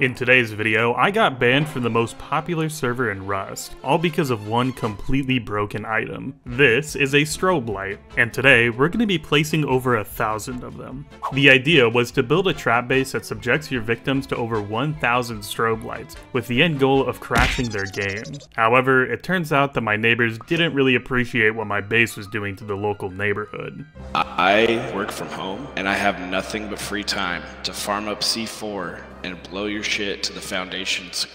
In today's video, I got banned from the most popular server in Rust, all because of one completely broken item. This is a strobe light, and today we're going to be placing over a thousand of them. The idea was to build a trap base that subjects your victims to over 1,000 strobe lights, with the end goal of crashing their game. However, it turns out that my neighbors didn't really appreciate what my base was doing to the local neighborhood. I work from home, and I have nothing but free time to farm up C4 and blow your shit to the foundations.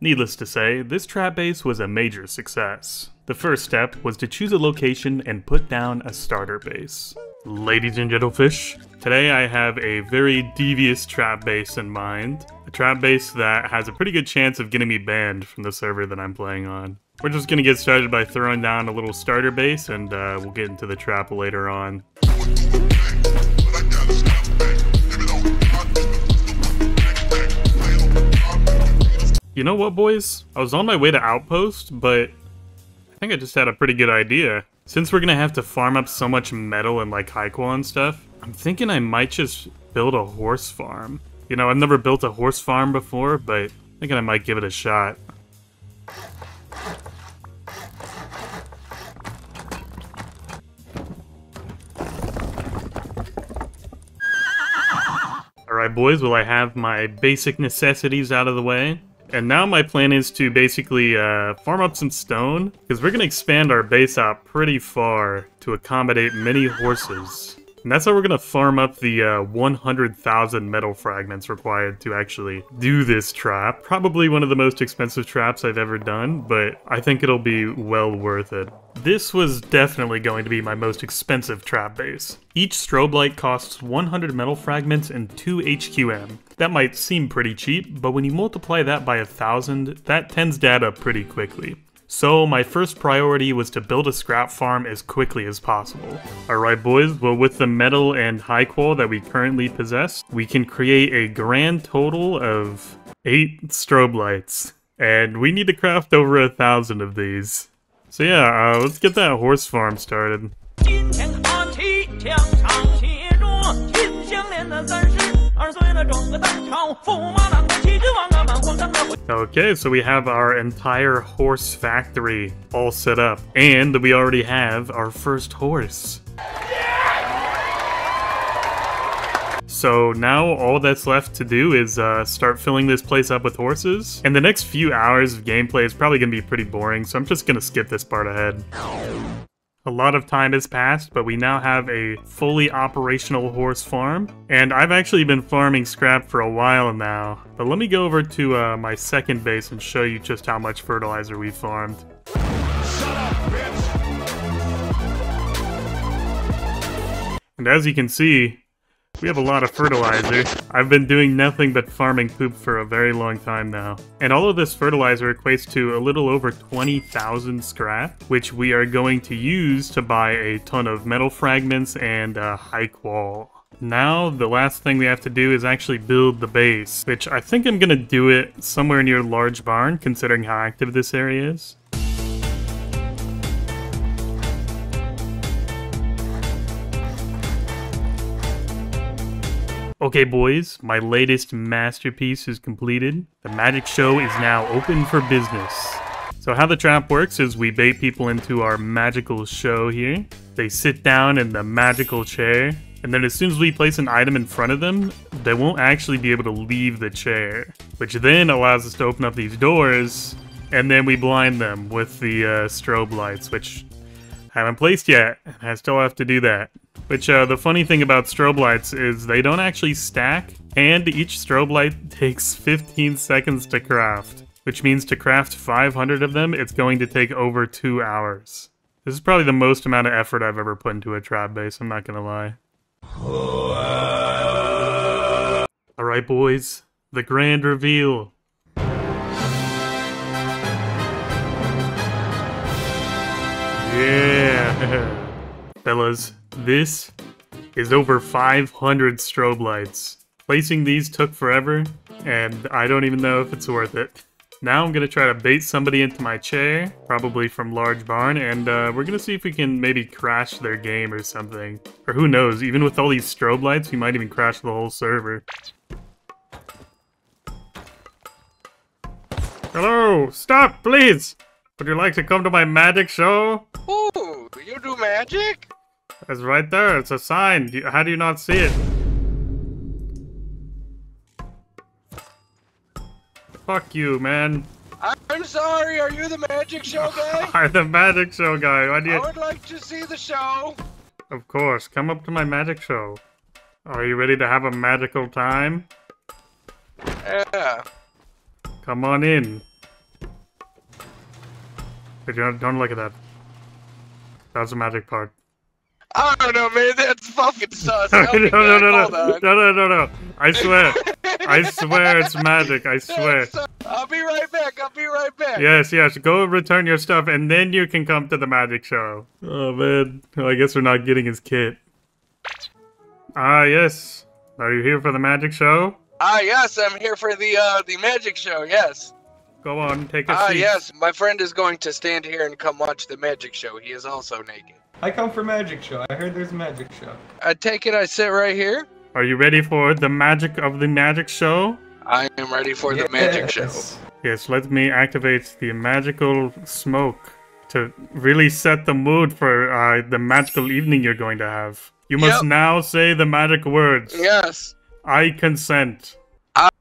Needless to say, this trap base was a major success. The first step was to choose a location and put down a starter base. Ladies and gentlefish, today I have a very devious trap base in mind. A trap base that has a pretty good chance of getting me banned from the server that I'm playing on. We're just gonna get started by throwing down a little starter base and uh, we'll get into the trap later on. You know what, boys? I was on my way to Outpost, but I think I just had a pretty good idea. Since we're gonna have to farm up so much metal and like high and stuff, I'm thinking I might just build a horse farm. You know, I've never built a horse farm before, but I'm thinking I might give it a shot. Alright boys, will I have my basic necessities out of the way? And now my plan is to basically uh, farm up some stone, because we're going to expand our base out pretty far to accommodate many horses. And that's how we're going to farm up the uh, 100,000 metal fragments required to actually do this trap. Probably one of the most expensive traps I've ever done, but I think it'll be well worth it. This was definitely going to be my most expensive trap base. Each strobe light costs 100 metal fragments and 2 HQM. That might seem pretty cheap, but when you multiply that by a thousand, that tends to add up pretty quickly. So my first priority was to build a scrap farm as quickly as possible. Alright boys, well with the metal and high qual that we currently possess, we can create a grand total of 8 strobe lights. And we need to craft over a thousand of these. So yeah, uh, let's get that horse farm started. Okay, so we have our entire horse factory all set up. And we already have our first horse. So now all that's left to do is uh, start filling this place up with horses. And the next few hours of gameplay is probably going to be pretty boring, so I'm just going to skip this part ahead. A lot of time has passed, but we now have a fully operational horse farm. And I've actually been farming scrap for a while now. But let me go over to uh, my second base and show you just how much fertilizer we've farmed. And as you can see, we have a lot of fertilizer. I've been doing nothing but farming poop for a very long time now. And all of this fertilizer equates to a little over 20,000 scrap, which we are going to use to buy a ton of metal fragments and a high qual. Now, the last thing we have to do is actually build the base, which I think I'm gonna do it somewhere near Large Barn, considering how active this area is. Okay boys, my latest masterpiece is completed. The magic show is now open for business. So how the trap works is we bait people into our magical show here. They sit down in the magical chair, and then as soon as we place an item in front of them, they won't actually be able to leave the chair. Which then allows us to open up these doors, and then we blind them with the uh, strobe lights, which haven't placed yet. and I still have to do that. Which, uh, the funny thing about strobe lights is they don't actually stack, and each strobe light takes 15 seconds to craft. Which means to craft 500 of them, it's going to take over 2 hours. This is probably the most amount of effort I've ever put into a trap base, I'm not gonna lie. Alright boys, the grand reveal. Yeah! Fellas, this is over 500 strobe lights. Placing these took forever, and I don't even know if it's worth it. Now I'm gonna try to bait somebody into my chair, probably from Large Barn, and uh, we're gonna see if we can maybe crash their game or something. Or who knows, even with all these strobe lights, we might even crash the whole server. Hello! Stop, please! Would you like to come to my magic show? Ooh, you do magic? It's right there. It's a sign. Do you- How do you not see it? Fuck you, man. I'm sorry, are you the magic show guy? I'm the magic show guy. Why do I would like to see the show. Of course. Come up to my magic show. Are you ready to have a magical time? Yeah. Come on in. Don't, don't look at that. That's the magic part. I don't know, man. That's fucking sus. no, no, no, no, no, no, no, no, no. I swear. I swear it's magic. I swear. I'll be right back. I'll be right back. Yes, yes. Go return your stuff, and then you can come to the magic show. Oh man, well, I guess we're not getting his kit. Ah, yes. Are you here for the magic show? Ah, yes, I'm here for the uh the magic show. Yes. Go on, take a Ah, seat. yes. My friend is going to stand here and come watch the magic show. He is also naked. I come for magic show. I heard there's a magic show. I take it I sit right here. Are you ready for the magic of the magic show? I am ready for the magic show. Yes. Yes, let me activate the magical smoke to really set the mood for uh, the magical evening you're going to have. You must Yep. now say the magic words. Yes. I consent.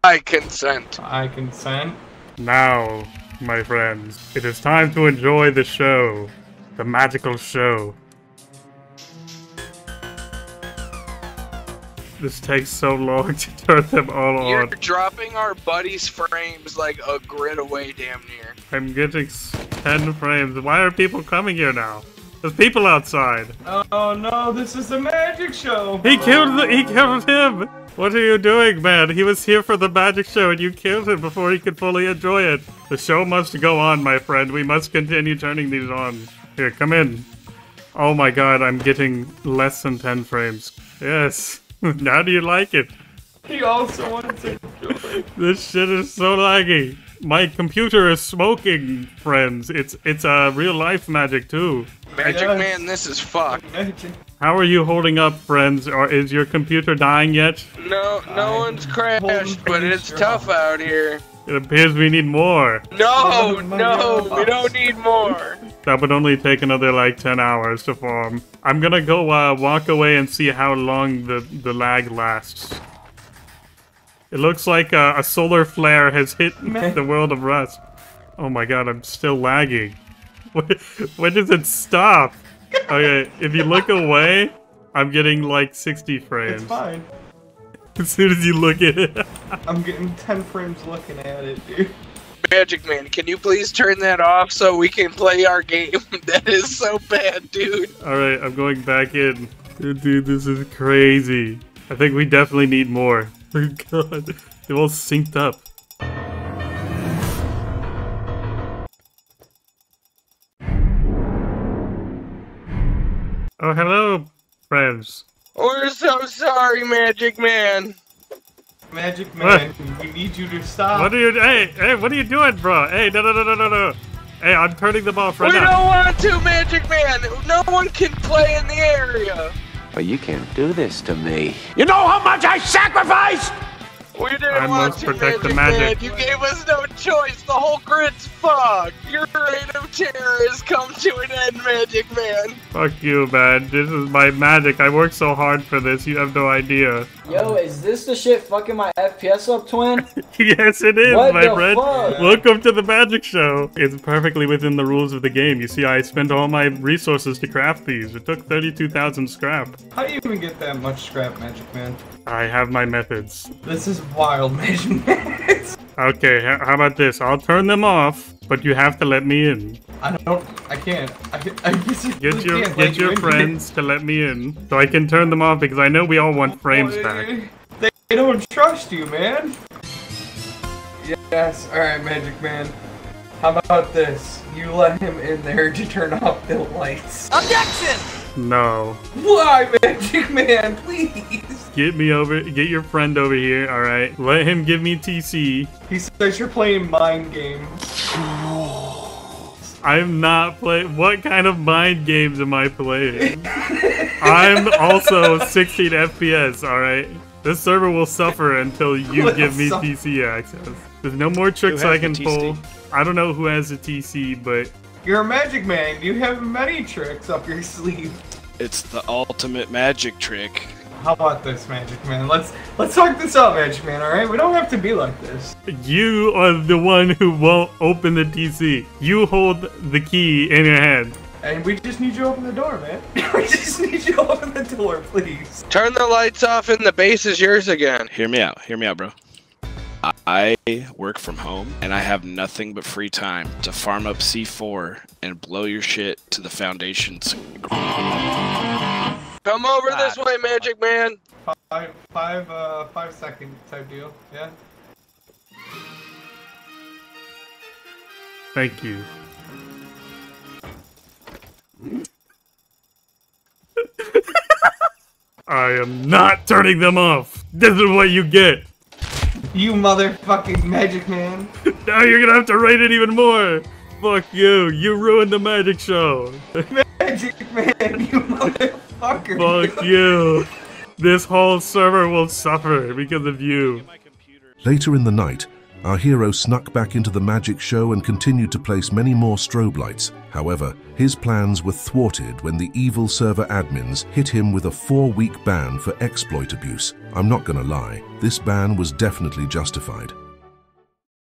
I consent. I consent. Now, my friends, it is time to enjoy the show. The magical show. This takes so long to turn them all You're on. dropping our buddy's frames like a grid away, damn near. I'm getting 10 frames. Why are people coming here now? There's people outside. Oh no, this is the magic show. He killed the, he killed him. What are you doing, man? He was here for the magic show and you killed him before he could fully enjoy it. The show must go on, my friend. We must continue turning these on. Here, come in. Oh my god, I'm getting less than 10 frames. Yes. How do you like it? He also wants to enjoy. This shit is so laggy. My computer is smoking, friends. It's it's a uh, real life magic too. Magic Yes. man, this is fucked. How are you holding up, friends? Or is your computer dying yet? No, no I'm one's crashed, but it's strong. tough out here. It appears we need more. No, no, we don't need more. That would only take another like 10 hours to form. I'm gonna go uh, walk away and see how long the, the lag lasts. It looks like uh, a solar flare has hit the world of Rust. Oh my god, I'm still lagging. When, when does it stop? Okay, if you look away, I'm getting like 60 frames. It's frames. fine. As soon as you look at it. I'm getting 10 frames looking at it, dude. Magic man, can you please turn that off so we can play our game? that is so bad, dude. Alright, I'm going back in. Dude, dude, this is crazy. I think we definitely need more. Oh god, they're all synced up. Oh, hello, friends. Oh, We're so sorry, Magic man. Magic man, we need you to stop. What are you? Hey, hey, what are you doing, bro? Hey, no, no, no, no, no, no. Hey, I'm turning them off right we now. don't want to, Magic man. No one can play in the area. But you can't do this to me. You know how much I sacrificed? We didn't I want must to, protect the Magic magic. Man. You gave us no choice. The whole grid's fucked. Your reign of terror has come to an end, Magic Man. Fuck you, man. This is my magic. I worked so hard for this. You have no idea. Yo, um, is this the shit fucking my FPS up, twin? yes, it is, What my the friend. fuck? Welcome to the magic show. It's perfectly within the rules of the game. You see, I spent all my resources to craft these. It took 32,000 scrap. How do you even get that much scrap, Magic Man? I have my methods. This is wild, Magic Man. Okay, how about this? I'll turn them off, but you have to let me in. I don't. I can't. I, I guess you Get your can't get your you here. friends to let me in, so I can turn them off because I know we all want frames Boy, back. They, they don't trust you, man. Yes. All right, Magic Man. How about this? You let him in there to turn off the lights. Objection! No, Why, Magic Man? Please. get me over. Get your friend over here. All right, let him give me TC. He says you're playing mind games. I'm not playing. What kind of mind games am I playing? I'm also 16 FPS. All right. This server will suffer until you Will give me suffer. TC access. There's no more tricks I can pull. I don't know who has the TC, but You're a magic man. You have many tricks up your sleeve. It's the ultimate magic trick. How about this, Magic Man? Let's let's talk this out, Magic Man. All right, we don't have to be like this. you are the one who won't open the TC. You hold the key in your hand. And we just need you to open the door, man. we just need you to open the door, please. Turn the lights off and the base is yours again. Hear me out. Hear me out, bro. I work from home and I have nothing but free time to farm up C4 and blow your shit to the foundations. Come over this way, Magic Man. Five, five, uh, five second type deal. Yeah. Thank you. I am not turning them off. This is what you get. You motherfucking Magic Man. Now you're gonna have to rate it even more. Fuck you. You ruined the magic show. Magic Man, you motherfucker. Fuck you. This whole server will suffer because of you. Later in the night, our hero snuck back into the magic show and continued to place many more strobe lights. However, his plans were thwarted when the evil server admins hit him with a four-week ban for exploit abuse. I'm not gonna lie, this ban was definitely justified.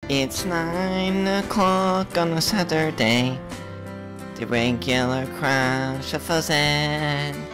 It's nine o'clock on a Saturday. The regular crowd shuffles in.